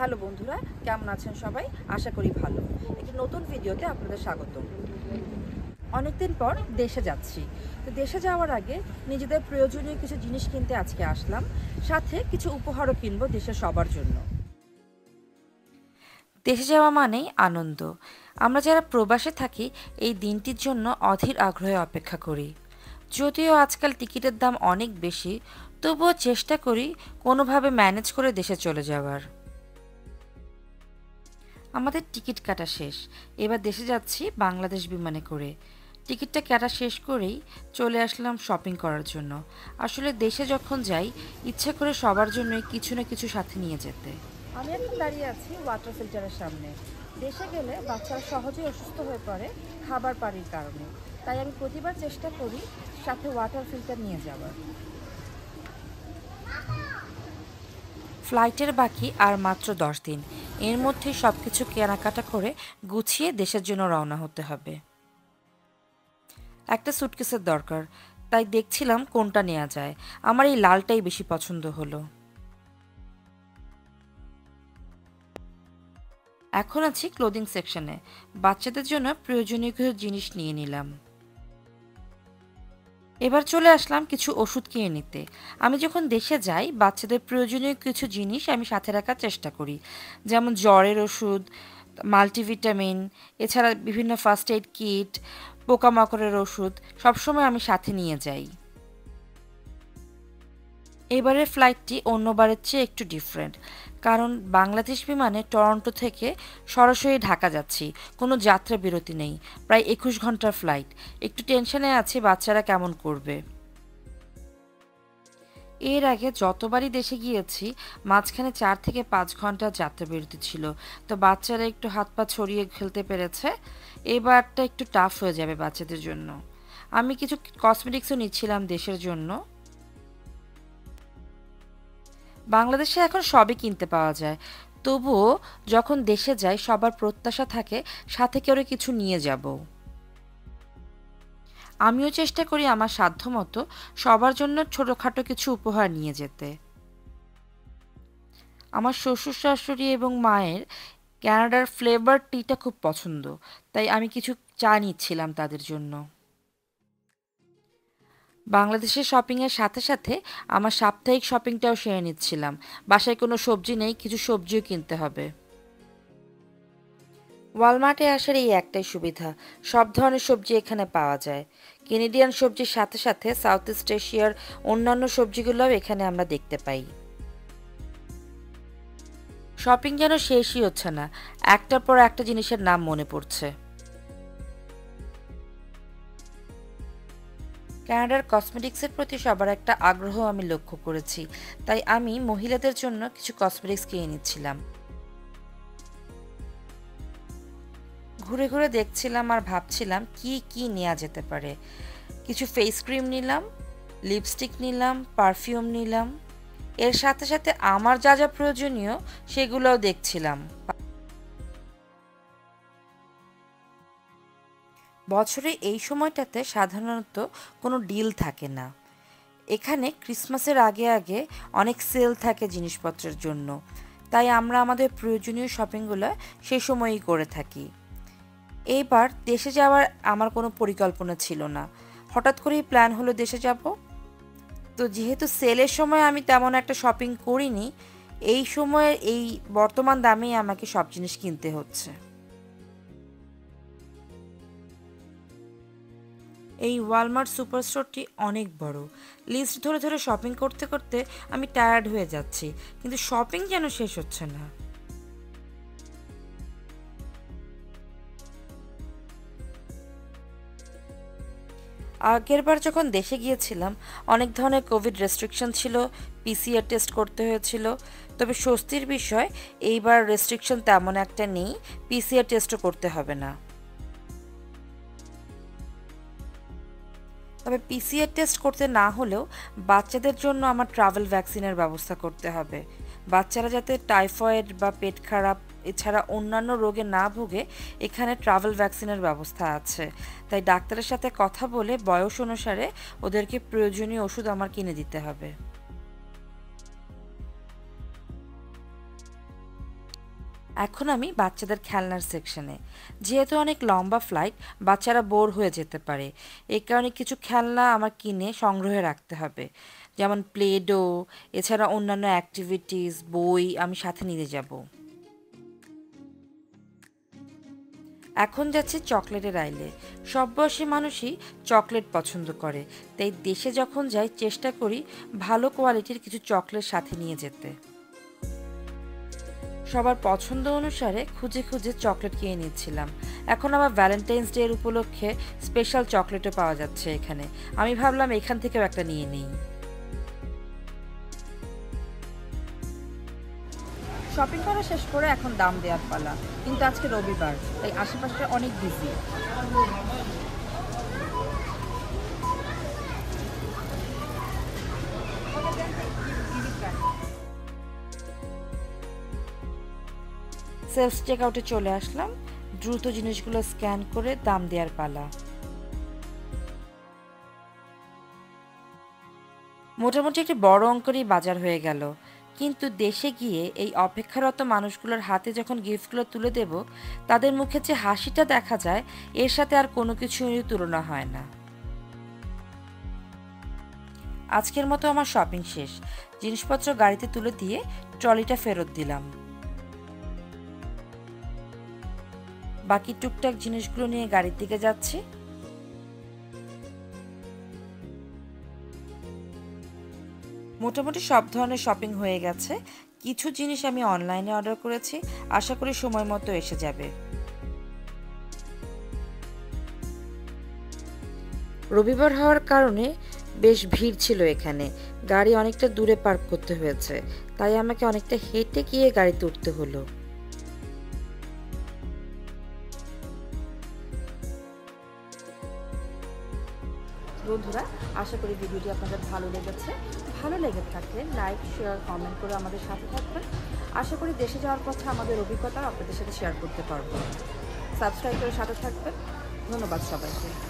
Hello বন্ধুরা, কেমন আছেন সবাই? আশা করি ভালো। একটি নতুন ভিডিওতে আপনাদের স্বাগত। অনেকদিন পর দেশে যাচ্ছি। তো দেশে যাওয়ার আগে নিজেদের প্রয়োজনীয় কিছু জিনিস কিনতে আজকে আসলাম। সাথে কিছু উপহারও কিনবো দেশের সবার জন্য। দেশে যাওয়া মানেই আনন্দ। আমরা যারা প্রবাসে থাকি, এই দিনটির জন্য অধীর আগ্রহে অপেক্ষা করি। যদিও আজকাল টিকিটের দাম অনেক বেশি, তবুও চেষ্টা করি কোনোভাবে ম্যানেজ করে দেশে চলে যাওয়ার। আমাদের টিকিট কাটা শেষ। এবার দেশে যাচ্ছি বাংলাদেশ বিমানে করে। টিকিটটা কাটা শেষ করেই চলে আসলাম শপিং করার জন্য। আসলে দেশে যখন যাই ইচ্ছা করে সবার জন্য কিছু না কিছু সাথে নিয়ে যেতে। আমি এখন দাঁড়িয়ে আছি ওয়াটার ফিল্টারের সামনে। দেশে গেলে বাচ্চারা সহজেই অসুস্থ হয়ে পড়ে খাবার পানির কারণে। তাই আমি প্রতিবার চেষ্টা করি সাথে ওয়াটার ফিল্টার নিয়ে যাওয়ার। ফ্লাইটের বাকি আর মাত্র দশ দিন। এর মধ্যে সব কিছু কেনাকাটা করে গুছিয়ে দেশের জন্য রওনা হতে হবে। একটা সুটকেসের দরকার, তাই দেখছিলাম কোনটা নেওয়া যায়। আমার এই লালটাই বেশি পছন্দ হলো। এখন আছি ক্লোদিং সেকশনে বাচ্চাদের জন্য প্রয়োজনীয় কিছু জিনিস নিয়ে নিলাম। এবার চলে আসলাম কিছু ওষুধ কিনে নিতে। আমি যখন দেশে যাই, বাচ্চাদের প্রয়োজনীয় কিছু জিনিস আমি সাথে রাখার চেষ্টা করি। যেমন জ্বরের ওষুধ, মাল্টিভিটামিন, এছাড়া বিভিন্ন ফার্স্ট এইড কিট পোকামাকড়ের ওষুধ সবসময় আমি সাথে নিয়ে যাই। এবারের ফ্লাইটটি অন্যবারের চেয়ে একটু ডিফারেন্ট কারণ বাংলাদেশ বিমানে টরন্টো থেকে সরাসরি ঢাকা যাচ্ছি। কোনো যাত্রা বিরতি নেই। প্রায় একুশ ঘণ্টার ফ্লাইট একটু টেনশনে আছে, বাচ্চারা কেমন করবে? এর আগে যতবারই দেশে গিয়েছি, মাঝখানে চার থেকে পাঁচ ঘণ্টা যাত্রা বিরতি ছিল। তো বাচ্চারা একটু হাত পা ছড়িয়ে খেলতে পেরেছে। এবারটা একটু টাফ হয়ে যাবে বাচ্চাদের জন্য। আমি কিছু কসমেটিক্সও নিচ্ছিলাম দেশের জন্য। বাংলাদেশে এখন সবই কিনতে পাওয়া যায়। তবুও যখন দেশে যাই, সবার প্রত্যাশা থাকে, সাথে করে কিছু নিয়ে যাব। আমিও চেষ্টা করি আমার সাধ্যমতো সবার জন্য ছোটোখাটো কিছু উপহার নিয়ে যেতে। আমার শ্বশুর শাশুড়ি এবং মায়ের ক্যানাডার ফ্লেভার টিটা খুব পছন্দ, তাই আমি কিছু চা নিচ্ছিলাম তাদের জন্য। বাংলাদেশের শপিংয়ের সাথে সাথে আমার সাপ্তাহিক শপিংটাও সেরে নিচ্ছিলাম। বাসায় কোনো সবজি নেই, কিছু সবজিও কিনতে হবে। ওয়ালমার্টে আসার এই একটাই সুবিধা, সব ধরনের সবজি এখানে পাওয়া যায়। কেনেডিয়ান সবজির সাথে সাথে সাউথ ইস্ট এশিয়ার অন্যান্য সবজিগুলোও এখানে আমরা দেখতে পাই। শপিং যেন শেষই হচ্ছে না, একটার পর একটা জিনিসের নাম মনে পড়ছে। ক্যানাডার কসমেটিক্সের প্রতি সবার একটা আগ্রহ আমি লক্ষ্য করেছি। তাই আমি মহিলাদের জন্য কিছু কসমেটিক্স কিনে নিচ্ছিলাম। ঘুরে ঘুরে দেখছিলাম আর ভাবছিলাম কি কি নেওয়া যেতে পারে। কিছু ফেস ক্রিম নিলাম লিপস্টিক নিলাম পারফিউম নিলাম। এর সাথে সাথে আমার যা যা প্রয়োজনীয় সেগুলোও দেখছিলাম। বছরে এই সময়টাতে সাধারণত কোনো ডিল থাকে না। এখানে ক্রিসমাসের আগে আগে অনেক সেল থাকে জিনিসপত্রের জন্য। তাই আমরা আমাদের প্রয়োজনীয় শপিংগুলো সেই সময়ই করে থাকি। এইবার দেশে যাওয়ার আমার কোনো পরিকল্পনা ছিল না। হঠাৎ করেই প্ল্যান হলো দেশে যাব। তো যেহেতু সেলের সময় আমি তেমন একটা শপিং করিনি, এই সময়ের এই বর্তমান দামেই আমাকে সব জিনিস কিনতে হচ্ছে। এই ওয়ালমার্ট সুপার স্টোরটি অনেক বড়। লিস্ট ধরে ধরে শপিং করতে করতে আমি টায়ার্ড হয়ে যাচ্ছি, কিন্তু শপিং যেন শেষ হচ্ছে না। আগের বার যখন দেশে গিয়েছিলাম, অনেক ধরনের কোভিড রেস্ট্রিকশন ছিল পিসিআর টেস্ট করতে হয়েছিল। তবে স্বস্তির বিষয়, এইবার রেস্ট্রিকশন তেমন একটা নেই পিসিআর টেস্টও করতে হবে না। তবে পিসিআর টেস্ট করতে না হলেও বাচ্চাদের জন্য আমার ট্রাভেল ভ্যাকসিনের ব্যবস্থা করতে হবে। বাচ্চারা যাতে টাইফয়েড বা পেট খারাপ এছাড়া অন্যান্য রোগে না ভোগে এখানে ট্রাভেল ভ্যাকসিনের ব্যবস্থা আছে। তাই ডাক্তারের সাথে কথা বলে বয়স অনুসারে ওদেরকে প্রয়োজনীয় ওষুধ আমার কিনে দিতে হবে। এখন আমি বাচ্চাদের খেলনার সেকশনে। যেহেতু অনেক লম্বা ফ্লাইট বাচ্চারা বোর হয়ে যেতে পারে। এই কারণে কিছু খেলনা আমার কিনে সংগ্রহে রাখতে হবে। যেমন প্লে ডো এছাড়া অন্যান্য অ্যাক্টিভিটিস বই আমি সাথে নিয়ে যাব। এখন যাচ্ছে চকলেটের আইলে। সব বয়সী মানুষই চকলেট পছন্দ করে। তাই দেশে যখন যাই, চেষ্টা করি ভালো কোয়ালিটির কিছু চকলেট সাথে নিয়ে যেতে। সবার পছন্দ অনুসারে খুঁজে খুঁজে চকলেট কিনে নিচ্ছিলাম। এখন আবার ভ্যালেন্টাইন্স ডে এর উপলক্ষে স্পেশাল চকলেটও পাওয়া যাচ্ছে এখানে। আমি ভাবলাম এখান থেকেও একটা নিয়ে নিই। শপিং করা শেষ করে এখন দাম দেওয়ার পালা। কিন্তু আজকে রবিবার, তাই আশেপাশে অনেক বিজি সেলফ চেক আউটে চলে আসলাম। দ্রুত জিনিসগুলো স্ক্যান করে দাম দেওয়ার পালা। মোটামুটি একটি বড় অঙ্কেরই বাজার হয়ে গেল। কিন্তু দেশে গিয়ে এই অপেক্ষারত মানুষগুলোর হাতে যখন গিফটগুলো তুলে দেব, তাদের মুখে যে হাসিটা দেখা যায়, এর সাথে আর কোনো কিছুরই তুলনা হয় না। আজকের মতো আমার শপিং শেষ। জিনিসপত্র গাড়িতে তুলে দিয়ে ট্রলিটা ফেরত দিলাম। বাকি টুকটাক জিনিসগুলো নিয়ে গাড়ির দিকে যাচ্ছি। মোটামুটি সব ধরনের শপিং হয়ে গেছে। কিছু জিনিস আমি অনলাইনে অর্ডার করেছি। আশা করি সময় মতো এসে যাবে। রবিবার হওয়ার কারণে বেশ ভিড় ছিল এখানে। গাড়ি অনেকটা দূরে পার্ক করতে হয়েছে। তাই আমাকে অনেকটা হেঁটে গিয়ে গাড়িতে উঠতে হলো। বন্ধুরা, আশা করি ভিডিওটি আপনাদের ভালো লেগেছে। ভালো লেগে থাকলে লাইক, শেয়ার, কমেন্ট করে আমাদের সাথে থাকবেন। আশা করি দেশে যাওয়ার পথে আমাদের অভিজ্ঞতা আপনাদের সাথে শেয়ার করতে পারব। সাবস্ক্রাইব করে সাথে থাকবেন। ধন্যবাদ সবাইকে।